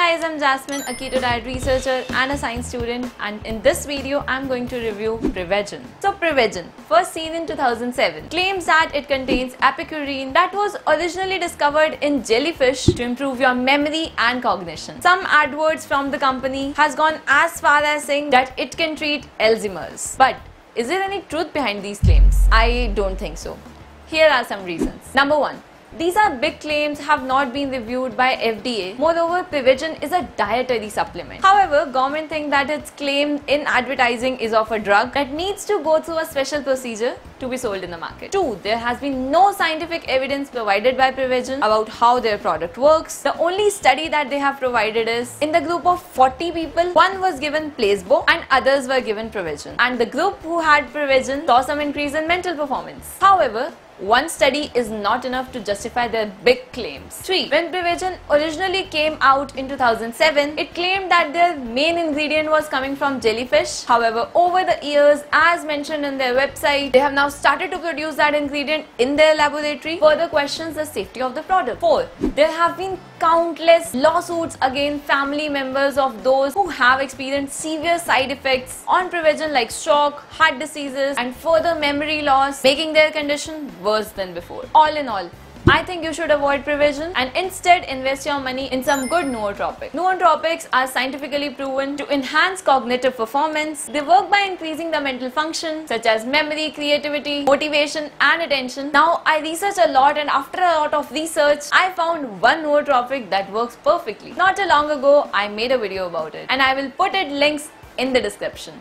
guys, I'm Jasmine, a keto diet researcher and a science student and in this video I'm going to review Prevagen. So Prevagen, first seen in 2007, claims that it contains apoaequorin that was originally discovered in jellyfish to improve your memory and cognition. Some adverts from the company has gone as far as saying that it can treat Alzheimer's. But is there any truth behind these claims? I don't think so. Here are some reasons. Number one, these are big claims have not been reviewed by FDA. Moreover, Prevagen is a dietary supplement. However, government think that its claim in advertising is of a drug that needs to go through a special procedure to be sold in the market. Two, there has been no scientific evidence provided by Prevagen about how their product works. The only study that they have provided is in the group of 40 people, one was given placebo and others were given Prevagen. And the group who had Prevagen saw some increase in mental performance. However, one study is not enough to justify their big claims. 3. When Prevagen originally came out in 2007, it claimed that their main ingredient was coming from jellyfish. However, over the years, as mentioned in their website, they have now started to produce that ingredient in their laboratory. Further questions the safety of the product. 4. There have been countless lawsuits against family members of those who have experienced severe side effects on Prevagen like stroke, heart diseases and further memory loss, making their condition worse than before. All in all, I think you should avoid Prevagen and instead invest your money in some good nootropics. Nootropics are scientifically proven to enhance cognitive performance. They work by increasing the mental function such as memory, creativity, motivation and attention. Now I researched a lot and after a lot of research, I found one nootropic that works perfectly. Not too long ago, I made a video about it and I will put it links in the description.